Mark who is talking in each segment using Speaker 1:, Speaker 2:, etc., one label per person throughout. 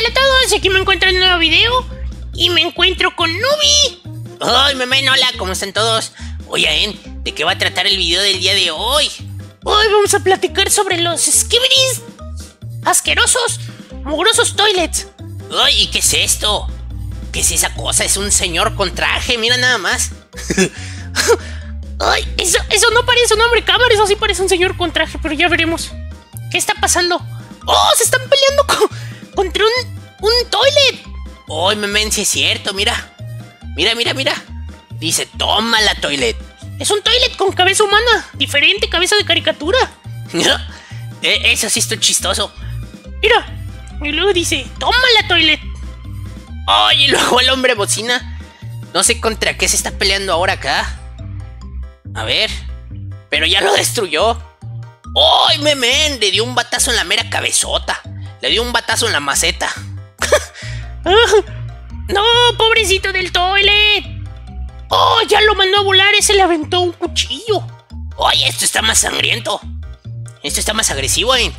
Speaker 1: tal a todos? Aquí me encuentro en un nuevo video y me encuentro con Nubi.
Speaker 2: ¡Ay! Hola, ¿cómo están todos? Oye, ¿de qué va a tratar el video del día de hoy?
Speaker 1: Hoy vamos a platicar sobre los skibidis asquerosos, mugrosos toilets.
Speaker 2: ¡Ay, ¿y qué es esto? ¿Qué es esa cosa? Es un señor con traje, mira nada más.
Speaker 1: Ay, eso, eso no parece un hombre cámara, eso sí parece un señor con traje, pero ya veremos. ¿Qué está pasando? ¡Oh! Se están peleando toilet.
Speaker 2: ¡Ay, memén! Sí es cierto, mira. Mira, mira, mira. Dice, toma la toilet.
Speaker 1: Es un toilet con cabeza humana. Diferente, cabeza de caricatura.
Speaker 2: Eh, eso sí está chistoso.
Speaker 1: Mira. Y luego dice, toma la toilet.
Speaker 2: Ay, y luego el hombre bocina. No sé contra qué se está peleando ahora acá. A ver. Pero ya lo destruyó. ¡Ay, memén! Le dio un batazo en la mera cabezota. Le dio un batazo en la maceta.
Speaker 1: ¡No, pobrecito del toilet! ¡Oh, ya lo mandó a volar! Ese le aventó un cuchillo.
Speaker 2: Oye, esto está más sangriento. Esto está más agresivo, ¿eh?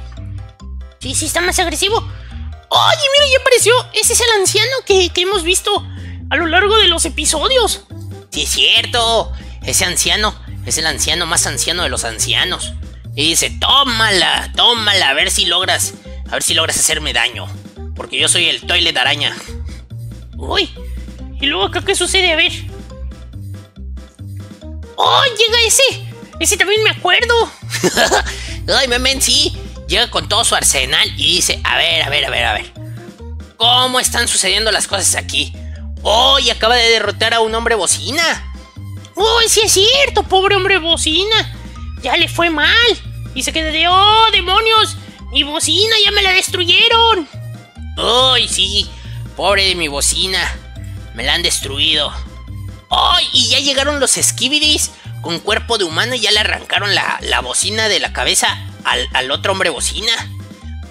Speaker 1: Sí, sí, está más agresivo. Oye, mira, ya apareció. Ese es el anciano que, que hemos visto a lo largo de los episodios.
Speaker 2: Sí, es cierto. Ese anciano es el anciano más anciano de los ancianos. Y dice, tómala, tómala, a ver si logras, a ver si logras hacerme daño. Porque yo soy el toilet araña.
Speaker 1: Uy, ¿y luego acá qué sucede? A ver. ¡Oh, llega ese! Ese también me acuerdo.
Speaker 2: Ay, memen, sí. Llega con todo su arsenal y dice, a ver, a ver, a ver, a ver. ¿Cómo están sucediendo las cosas aquí? ¡Oh, y acaba de derrotar a un hombre bocina!
Speaker 1: ¡Oh, sí es cierto, pobre hombre bocina! Ya le fue mal. Y se queda de, ¡oh, demonios! ¡Mi bocina ya me la destruyeron!
Speaker 2: ¡Ay, sí! Pobre de mi bocina. Me la han destruido. ¡Ay! y ya llegaron los skibidis con cuerpo de humano y ya le arrancaron la, bocina de la cabeza al, otro hombre bocina.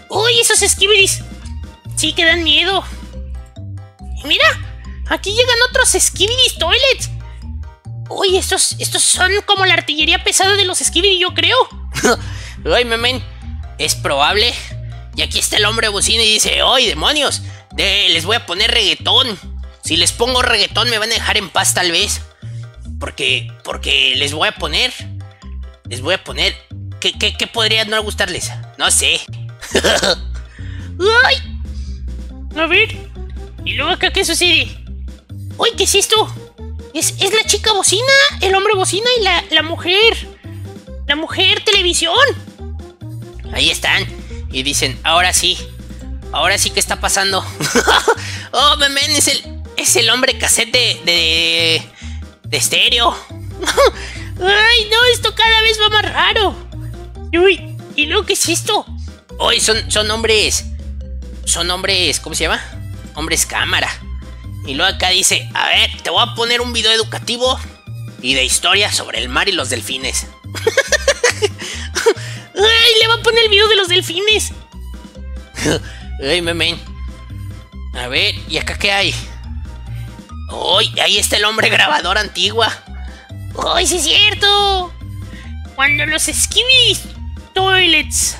Speaker 1: ¡Uy, esos skibidis! Sí que dan miedo. mira, aquí llegan otros skibidis toilets. Uy, estos, estos son como la artillería pesada de los skibidis, yo creo.
Speaker 2: Ay, memen, es probable. Y aquí está el hombre bocina y dice, ¡ay, demonios! Les voy a poner reggaetón. Si les pongo reggaetón me van a dejar en paz tal vez. Porque, porque les voy a poner... Les voy a poner... ¿Qué, qué, podría no gustarles? No sé.
Speaker 1: ¡Ay! A ver. ¿Y luego acá qué sucede? ¡Uy, qué es esto! Es, es la chica bocina, el hombre bocina y la, la mujer. La mujer televisión.
Speaker 2: Ahí están. Y dicen, ahora sí, Ahora sí, ¿qué está pasando? oh, memen, es el, es el hombre cassette de, de, de estéreo.
Speaker 1: Ay, no, esto cada vez va más raro. Uy, ¿y luego qué es esto?
Speaker 2: Hoy son, son hombres. Son hombres, ¿cómo se llama? Hombres cámara. Y luego acá dice, a ver, te voy a poner un video educativo y de historia sobre el mar y los delfines.
Speaker 1: ¡Ay, le va a poner el video de los delfines!
Speaker 2: Ay, memen. A ver, ¿y acá qué hay? ¡Uy! Ahí está el hombre grabador antigua.
Speaker 1: ¡Uy, sí es cierto! Cuando los skibis toilets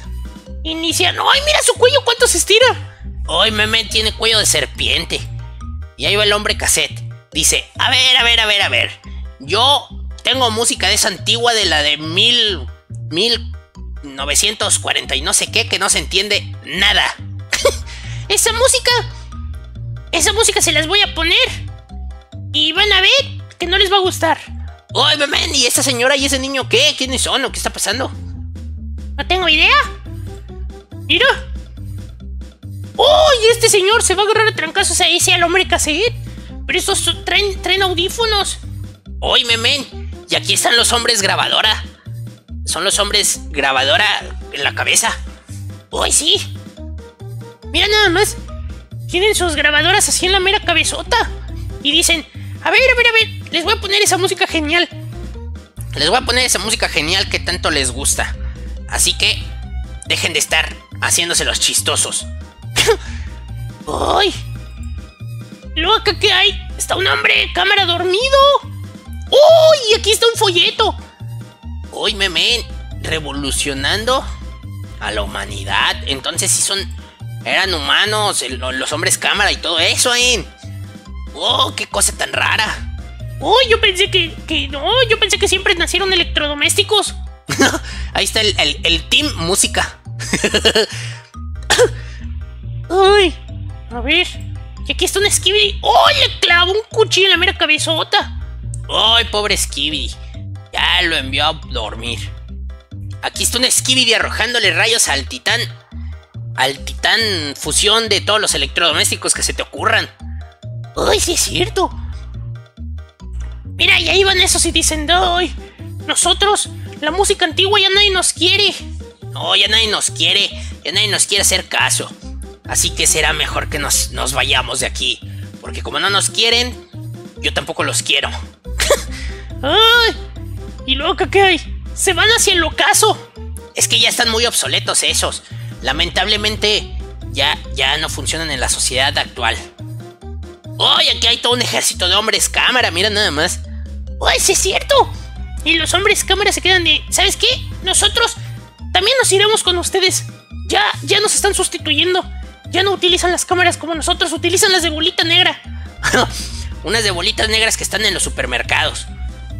Speaker 1: inician. ¡Ay, mira su cuello cuánto se estira!
Speaker 2: ¡Uy, memen tiene cuello de serpiente! Y ahí va el hombre cassette. Dice, a ver, a ver, a ver, a ver. Yo tengo música de esa antigua de la de mil... mil... 940 y no sé qué, que no se entiende nada.
Speaker 1: Esa música, esa música se las voy a poner. Y van a ver que no les va a gustar.
Speaker 2: ¡Ay, mamén! ¿Y esa señora y ese niño qué? ¿Quiénes son o qué está pasando?
Speaker 1: No tengo idea. Mira. ¡Oh! Y este señor se va a agarrar a trancazos a ese al hombre cassette. Pero esos traen, traen audífonos.
Speaker 2: ¡Ay, memén! Y aquí están los hombres grabadora. Son los hombres grabadora en la cabeza.
Speaker 1: ¡Ay, sí! Mira nada más. Tienen sus grabadoras así en la mera cabezota. Y dicen, a ver, a ver, a ver, les voy a poner esa música genial.
Speaker 2: Les voy a poner esa música genial que tanto les gusta. Así que dejen de estar haciéndose los chistosos.
Speaker 1: ¡Ay! Luego acá que hay, está un hombre cámara dormido. ¡Uy! aquí está un folleto.
Speaker 2: ¡Uy, memen! Revolucionando a la humanidad. Entonces sí son Eran humanos, los hombres cámara y todo eso, ¿eh? ¡Oh, qué cosa tan rara!
Speaker 1: ¡Oh, yo pensé que, que no! Yo pensé que siempre nacieron electrodomésticos.
Speaker 2: Ahí está el, el, Team Música.
Speaker 1: ¡Ay! A ver. Y aquí está un Skibidi. ¡Oh! Le clavó un cuchillo en la mera cabezota.
Speaker 2: ¡Ay, pobre Skibidi! Ya lo envió a dormir. Aquí está un Skibidi arrojándole rayos al titán. Al titán fusión de todos los electrodomésticos que se te ocurran.
Speaker 1: ¡Ay, sí es cierto! Mira, y ahí van esos y dicen, ¡ay! Nosotros, la música antigua ya nadie nos quiere.
Speaker 2: No, ya nadie nos quiere. Ya nadie nos quiere hacer caso. Así que será mejor que nos, nos vayamos de aquí. Porque como no nos quieren, yo tampoco los quiero.
Speaker 1: ¡Ay! ¿Y luego qué hay? Se van hacia el ocaso.
Speaker 2: Es que ya están muy obsoletos esos. Lamentablemente, ya, ya no funcionan en la sociedad actual. ¡Oye, aquí hay todo un ejército de hombres cámara! Mira nada más.
Speaker 1: ¡Ay, sí es cierto! Y los hombres cámara se quedan de... ¿Sabes qué? Nosotros también nos iremos con ustedes. Ya, ya nos están sustituyendo. Ya no utilizan las cámaras como nosotros, utilizan las de bolita negra.
Speaker 2: Unas de bolitas negras que están en los supermercados.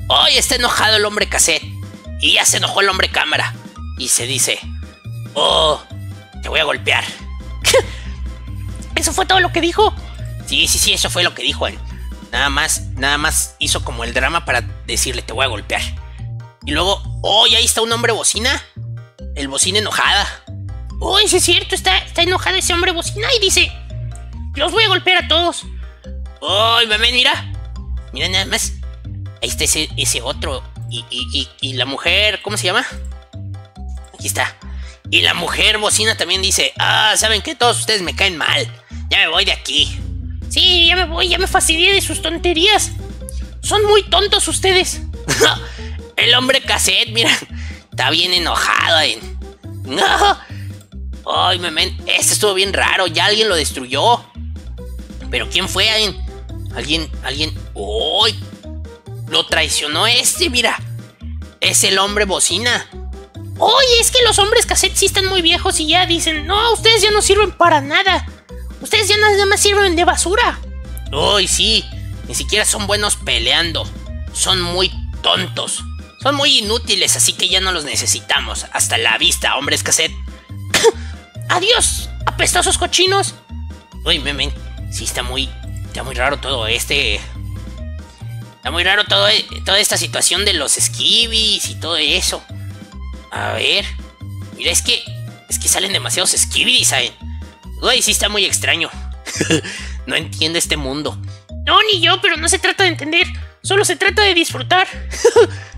Speaker 2: Hoy está enojado el hombre cassette. Y ya se enojó el hombre cámara. Y se dice, oh, te voy a golpear.
Speaker 1: ¿Eso fue todo lo que dijo?
Speaker 2: Sí, sí, sí, eso fue lo que dijo él. Nada más, nada más hizo como el drama para decirle, te voy a golpear. Y luego, oh, ahí está un hombre bocina. El bocina enojada.
Speaker 1: Oh, es cierto, está, está enojado ese hombre bocina y dice, los voy a golpear a todos.
Speaker 2: Oh, mamá, mira. Mira nada más. Ahí está ese, ese otro. Y, y, y, la mujer, ¿cómo se llama? Aquí está. Y la mujer bocina también dice, ah, ¿saben qué? Todos ustedes me caen mal. Ya me voy de aquí.
Speaker 1: Sí, ya me voy, ya me fastidié de sus tonterías. Son muy tontos ustedes.
Speaker 2: El hombre cassette, mira, está bien enojado. Eh. Ay, memen, este estuvo bien raro, ya alguien lo destruyó. Pero ¿quién fue? ¿Alguien? Alguien, alguien. ¡Uy! Lo traicionó este, mira. Es el hombre bocina.
Speaker 1: Oye, es que los hombres cassette sí están muy viejos y ya dicen, no, ustedes ya no sirven para nada. Ustedes ya nada más sirven de basura.
Speaker 2: Uy, sí. Ni siquiera son buenos peleando. Son muy tontos. Son muy inútiles, así que ya no los necesitamos. Hasta la vista, hombres cassette.
Speaker 1: Adiós, apestosos cochinos.
Speaker 2: Uy, memen. Sí, está muy. Está muy raro todo este. Está muy raro todo, toda esta situación de los skibbies y todo eso. A ver. Mira, es que. Es que salen demasiados skibbies, ¿saben? Uy, sí está muy extraño. no entiendo este mundo.
Speaker 1: No, ni yo, pero no se trata de entender. Solo se trata de disfrutar.